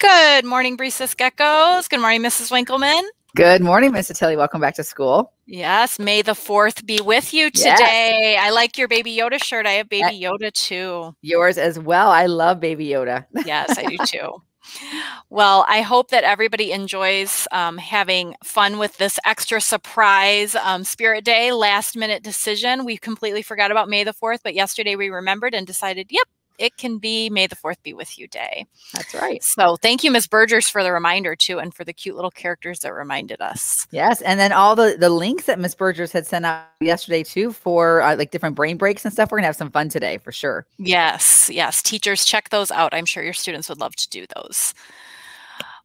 Good morning, Brisas Geckos. Good morning, Mrs. Winkleman. Good morning, Mr. Tilly. Welcome back to school. Yes, may the 4th be with you today. Yes. I like your Baby Yoda shirt. I have Baby Yoda too. Yours as well. I love Baby Yoda. yes, I do too. Well, I hope that everybody enjoys um, having fun with this extra surprise um, Spirit Day last minute decision. We completely forgot about May the 4th, but yesterday we remembered and decided, yep, it can be May the 4th be with you day. That's right. So thank you, Ms. Burgers, for the reminder too, and for the cute little characters that reminded us. Yes. And then all the, the links that Ms. Burgers had sent out yesterday too for uh, like different brain breaks and stuff. We're going to have some fun today for sure. Yes. Yes. Teachers, check those out. I'm sure your students would love to do those.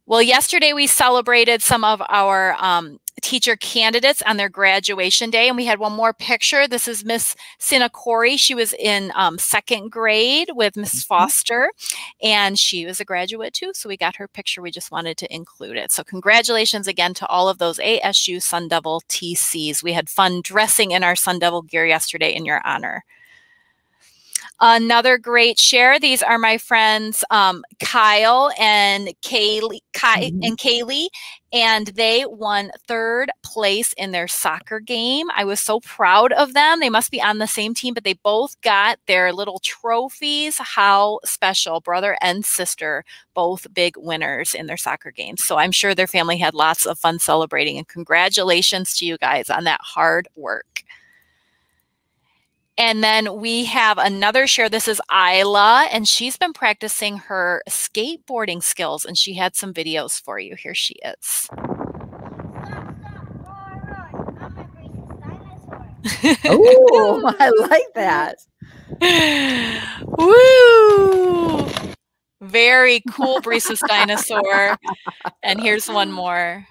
Well, yesterday we celebrated some of our um, teacher candidates on their graduation day. And we had one more picture. This is Miss Sinakori. She was in um, second grade with Miss Mm-hmm. Foster, and she was a graduate too. So we got her picture. We just wanted to include it. So congratulations again to all of those ASU Sun Devil TCs. We had fun dressing in our Sun Devil gear yesterday in your honor. Another great share. These are my friends um, Kyle and Kaylee, Kai mm-hmm. and Kaylee, and they won third place in their soccer game. I was so proud of them. They must be on the same team, but they both got their little trophies. How special, brother and sister, both big winners in their soccer games. So I'm sure their family had lots of fun celebrating. And congratulations to you guys on that hard work. And then we have another share. This is Isla, and she's been practicing her skateboarding skills, and she had some videos for you. Here she is. oh, I like that. Woo! Very cool Brisas dinosaur. And here's one more.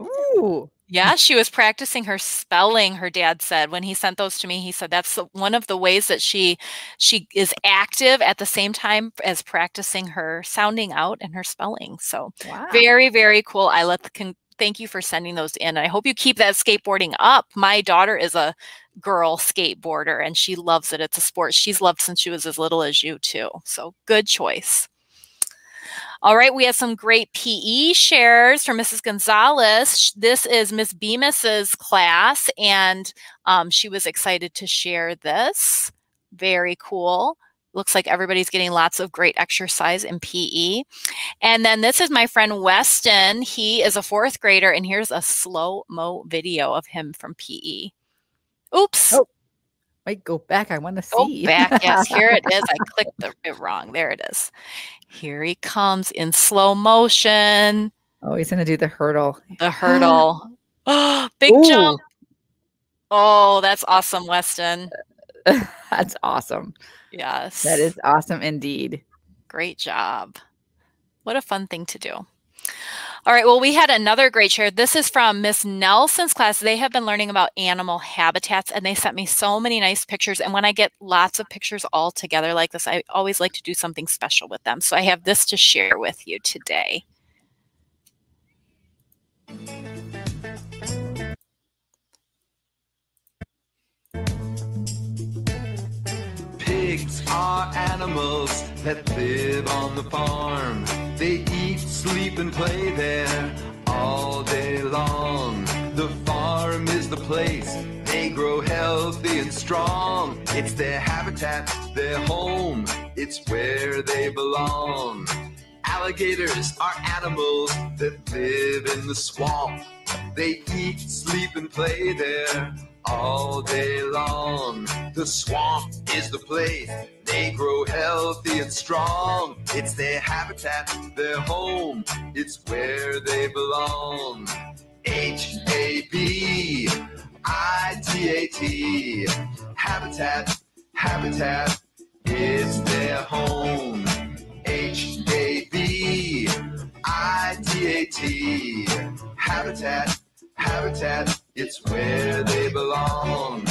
Ooh. Yeah, she was practicing her spelling. Her dad said when he sent those to me, he said that's one of the ways that she she is active at the same time as practicing her sounding out and her spelling. So wow. very very cool. I let can thank you for sending those in. I hope you keep that skateboarding up. My daughter is a girl skateboarder and she loves it. It's a sport she's loved since she was as little as you too. So good choice. All right, we have some great PE shares from Mrs. Gonzalez. This is Miss Bemis's class, and um, she was excited to share this. Very cool. Looks like everybody's getting lots of great exercise in PE. And then this is my friend Weston. He is a fourth grader, and here's a slow mo video of him from PE. Oops. Oh. Wait, go back. I want to see. Go back. Yes, here it is. I clicked the, it wrong. There it is. Here he comes in slow motion. Oh, he's going to do the hurdle. The hurdle. oh, big Ooh. jump. Oh, that's awesome, Weston. that's awesome. Yes. That is awesome indeed. Great job. What a fun thing to do. All right, well, we had another great share. This is from Miss Nelson's class. They have been learning about animal habitats and they sent me so many nice pictures. And when I get lots of pictures all together like this, I always like to do something special with them. So I have this to share with you today. Pigs are animals that live on the farm. They eat, sleep, and play there all day long. The farm is the place they grow healthy and strong. It's their habitat, their home, it's where they belong. Alligators are animals that live in the swamp. They eat, sleep, and play there all day long. The swamp is the place they grow healthy and strong. It's their habitat, their home, it's where they belong. H A B I T A T. Habitat, habitat, it's their home. H A B I T A T. Habitat, habitat, it's where they belong.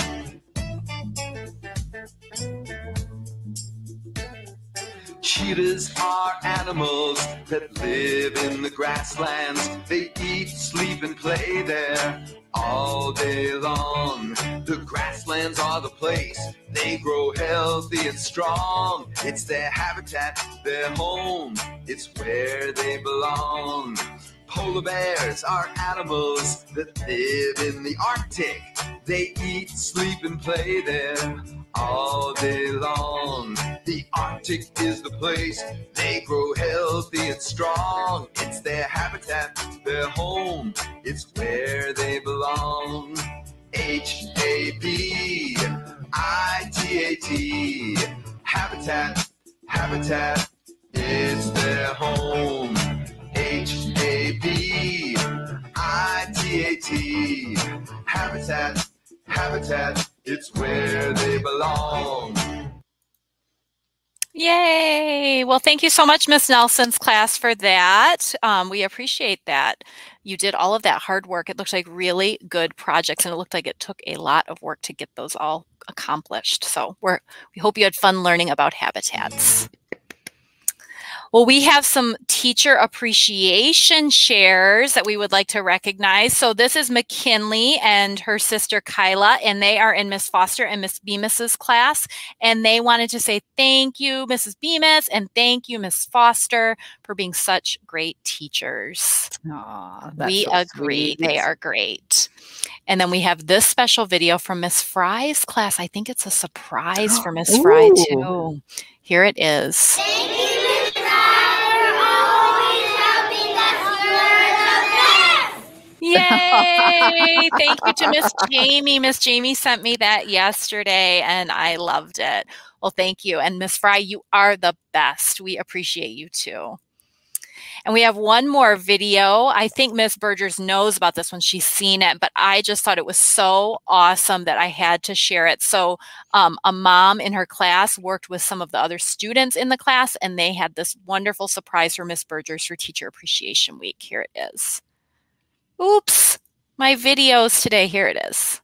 Cheetahs are animals that live in the grasslands. They eat, sleep, and play there all day long. The grasslands are the place. They grow healthy and strong. It's their habitat, their home. It's where they belong. Polar bears are animals that live in the Arctic. They eat, sleep, and play there all day long. The Arctic is the place they grow healthy and strong. It's their habitat, their home. It's where they belong. H A B I T A T. Habitat, habitat. It's their home. H A B I T A T. Habitat, habitat. It's where they belong. Yay! Well, thank you so much, Miss Nelson's class, for that. Um, we appreciate that. You did all of that hard work. It looks like really good projects, and it looked like it took a lot of work to get those all accomplished. So we're we hope you had fun learning about habitats. Well, we have some teacher appreciation shares that we would like to recognize. So this is McKinley and her sister Kyla, and they are in Miss Foster and Miss Bemis's class. And they wanted to say thank you, Mrs. Bemis, and thank you, Miss Foster, for being such great teachers. Aww, we so agree. sweet. They are great. And then we have this special video from Miss Fry's class. I think it's a surprise for Miss Fry, too. Here it is. Yay! Thank you to Miss Jamie. Miss Jamie sent me that yesterday and I loved it. Well, thank you. And Miss Fry, you are the best. We appreciate you too. And we have one more video. I think Miss Burgers knows about this one. She's seen it, but I just thought it was so awesome that I had to share it. So, um, a mom in her class worked with some of the other students in the class, and they had this wonderful surprise for Miss Burgers for Teacher Appreciation Week. Here it is. Oops, my videos today. Here it is.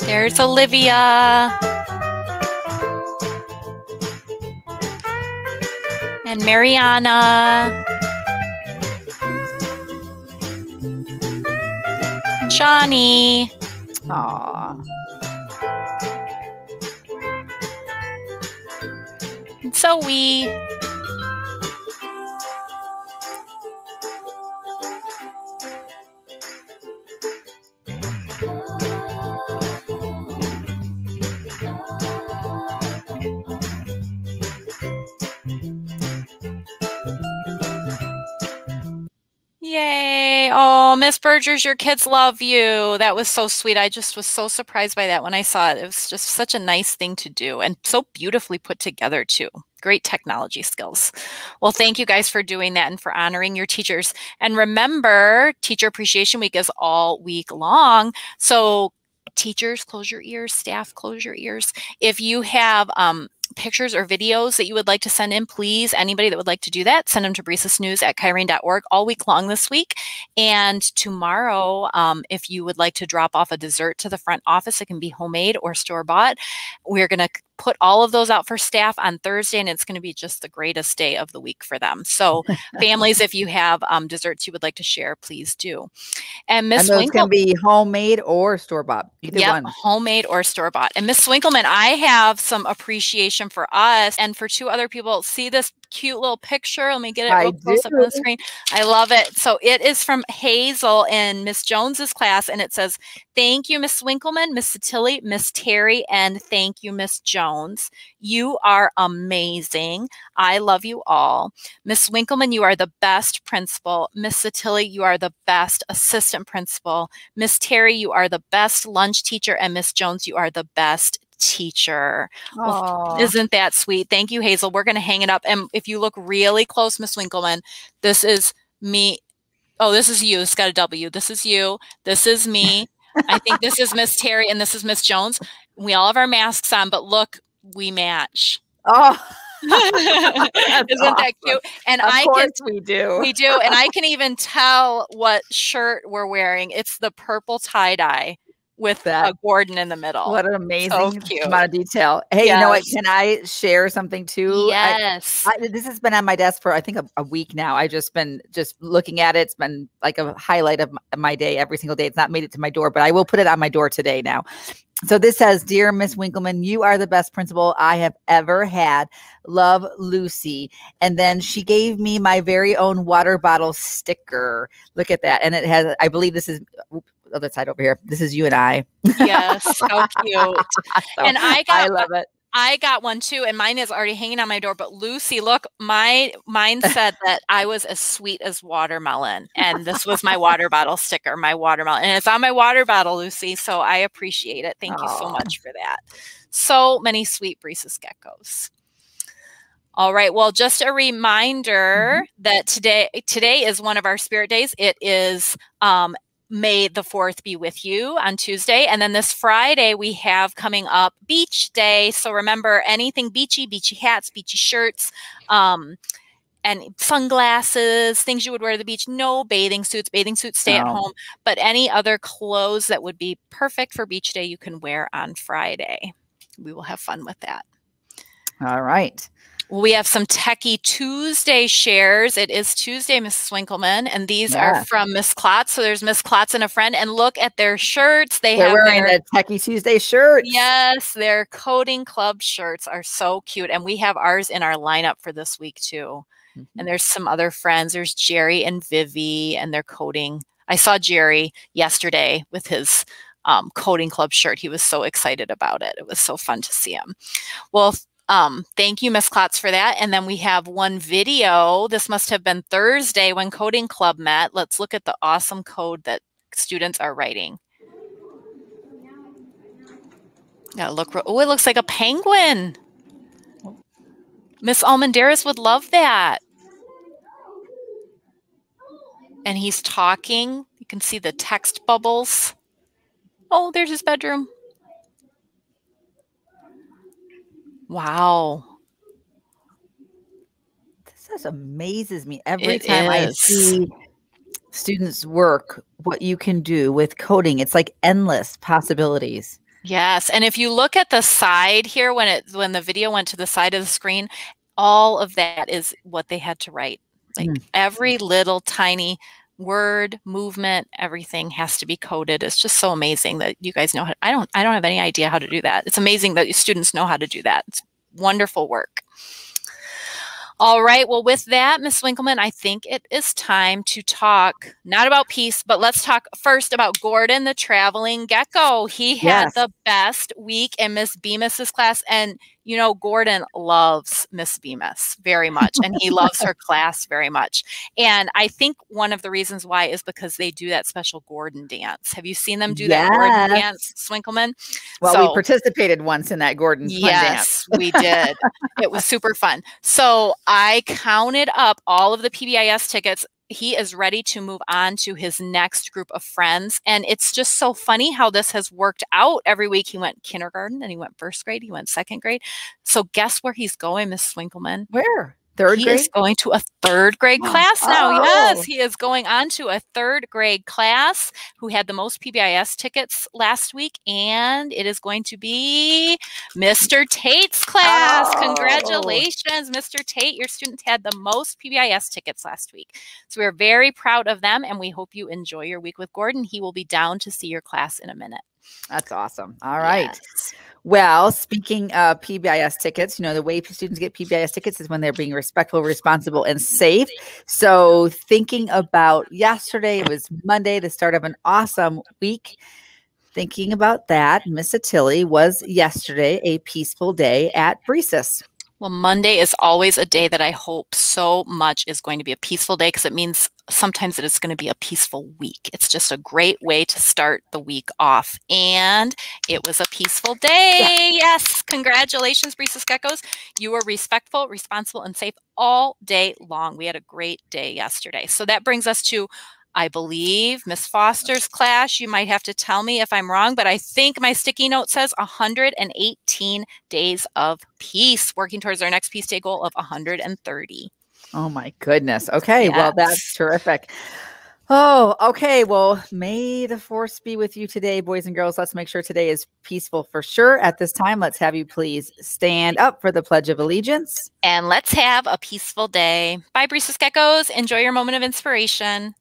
There's Olivia. And Mariana. Johnny. Aw. And Zoe. Miss Burgers, your kids love you. That was so sweet. I just was so surprised by that when I saw it. It was just such a nice thing to do and so beautifully put together, too. Great technology skills. Well, thank you guys for doing that and for honoring your teachers. And remember, Teacher Appreciation Week is all week long. So, teachers, close your ears, staff, close your ears. If you have um, pictures or videos that you would like to send in, please, anybody that would like to do that, send them to brisasnews at kyrene.org all week long this week. And tomorrow, um, if you would like to drop off a dessert to the front office, it can be homemade or store bought. We're going to put all of those out for staff on Thursday, and it's going to be just the greatest day of the week for them. So, families, if you have um, desserts you would like to share, please do. And Miss Winkle, can be homemade or store bought. Either Yep, one. homemade or store bought. And Miss Winkleman, I have some appreciation for us and for two other people. See this cute little picture? Let me get it I real close up on the screen. I love it. So it is from Hazel in Miss Jones's class, and it says, "Thank you, Miss Winkleman, Miss Sottile, Miss Terry, and thank you, Miss Jones. You are amazing. I love you all. Miss Winkleman, you are the best principal. Miss Sottile, you are the best assistant principal. Miss Terry, you are the best lunch teacher, and Miss Jones, you are the best teacher. Well, Isn't that sweet? Thank you, Hazel. We're going to hang it up. And if you look really close, Miss Winkleman, this is me. Oh, this is you. It's got a W. This is you. This is me. I think this is Miss Terry and this is Miss Jones. We all have our masks on, but look, we match. Oh, Isn't that cute? And Of I course can we do. we do, and I can even tell what shirt we're wearing. It's the purple tie dye with That- a Gordon in the middle. what an amazing cute. amount of detail. Hey, you know what? Can I share something too? Yes. I, this has been on my desk for I think a, a week now. I've just been just looking at it. It's been like a highlight of my day every single day. It's not made it to my door, but I will put it on my door today now. So this says, "Dear Miss Winkleman, you are the best principal I have ever had. Love, Lucy." And then she gave me my very own water bottle sticker. Look at that, and it has. I believe this is. Other side over here. This is you and I. yes. How cute. So And I got I love it. I got one too, and mine is already hanging on my door. But Lucy, look, my mine said that I was as sweet as watermelon, and this was my water bottle sticker, my watermelon, and it's on my water bottle, Lucy. So I appreciate it. Thank you so much for that. So many sweet Brisas geckos. All right. Well, just a reminder that today today is one of our spirit days. It is um, May the 4th be with you on Tuesday. And then this Friday, we have coming up Beach Day. So remember anything beachy, beachy hats, beachy shirts, um, and sunglasses, things you would wear to the beach. No bathing suits. Bathing suits stay at home. But any other clothes that would be perfect for Beach Day, you can wear on Friday. We will have fun with that. All right. We have some Techie Tuesday shares. It is Tuesday, Mrs. Winkleman, and these Yeah. are from Miss Klotz. So there's Miss Klotz and a friend, and look at their shirts. They They're have wearing their, the Techie Tuesday shirt. yes, their coding club shirts are so cute, and we have ours in our lineup for this week too. Mhm. And there's some other friends. There's Jerry and Vivi, and they're coding. I saw Jerry yesterday with his um, coding club shirt. He was so excited about it. It was so fun to see him. Well, um, thank you, Miss Klotz, for that. And then we have one video. This must have been Thursday when Coding Club met. Let's look at the awesome code that students are writing. Yeah, look. Oh, it looks like a penguin. Miss Almendaris would love that. And he's talking. You can see the text bubbles. Oh, there's his bedroom. Wow. This just amazes me every It time I see students work what you can do with coding. It's like endless possibilities. Yes, and if you look at the side here when it when the video went to the side of the screen, all of that is what they had to write. Like Mm. every little tiny word, movement, everything has to be coded. It's just so amazing that you guys know how I don't I don't have any idea how to do that. It's amazing that your students know how to do that. It's wonderful work. All right. Well, with that, Miss Winkleman, I think it is time to talk not about peace, but let's talk first about Gordon, the traveling gecko. He had Yes. the best week in Miss Bemis's class. And, you know, Gordon loves Miss Bemis very much, and he loves her class very much. And I think one of the reasons why is because they do that special Gordon dance. Have you seen them do that Gordon dance, Swinkleman? Well, So- we participated once in that Gordon. Yes, we did. it was super fun. So I counted up all of the PBIS tickets. He is ready to move on to his next group of friends. And it's just so funny how this has worked out every week. He went kindergarten, then he went first grade, he went second grade. So guess where he's going, Miss Swinkelman? Where? Third he grade? is going to a third grade oh, class now. Yes, Oh. he is going on to a third grade class who had the most PBIS tickets last week, and it is going to be Mr. Tate's class. Oh. Congratulations, Mr. Tate. Your students had the most PBIS tickets last week. So we're very proud of them, and we hope you enjoy your week with Gordon. He will be down to see your class in a minute. That's awesome. All right. Yes. Well, speaking of PBIS tickets, you know, the way students get PBIS tickets is when they're being respectful, responsible, and safe. So, thinking about yesterday, it was Monday, the start of an awesome week. Thinking about that, Miss Sottile was yesterday a peaceful day at Brisas. Well, Monday is always a day that I hope so much is going to be a peaceful day because it means sometimes it is going to be a peaceful week. It's just a great way to start the week off. And it was a peaceful day. Yes. Congratulations, Brisas Geckos. You were respectful, responsible, and safe all day long. We had a great day yesterday. So that brings us to I believe Miss Foster's class, you might have to tell me if I'm wrong, but I think my sticky note says 118 days of peace, working towards our next peace day goal of 130. Oh my goodness. Okay, well that's terrific. Oh, okay. Well, may the force be with you today, boys and girls. Let's make sure today is peaceful for sure. At this time, let's have you please stand up for the Pledge of Allegiance. And let's have a peaceful day. Bye, Brisas Geckos. Enjoy your moment of inspiration.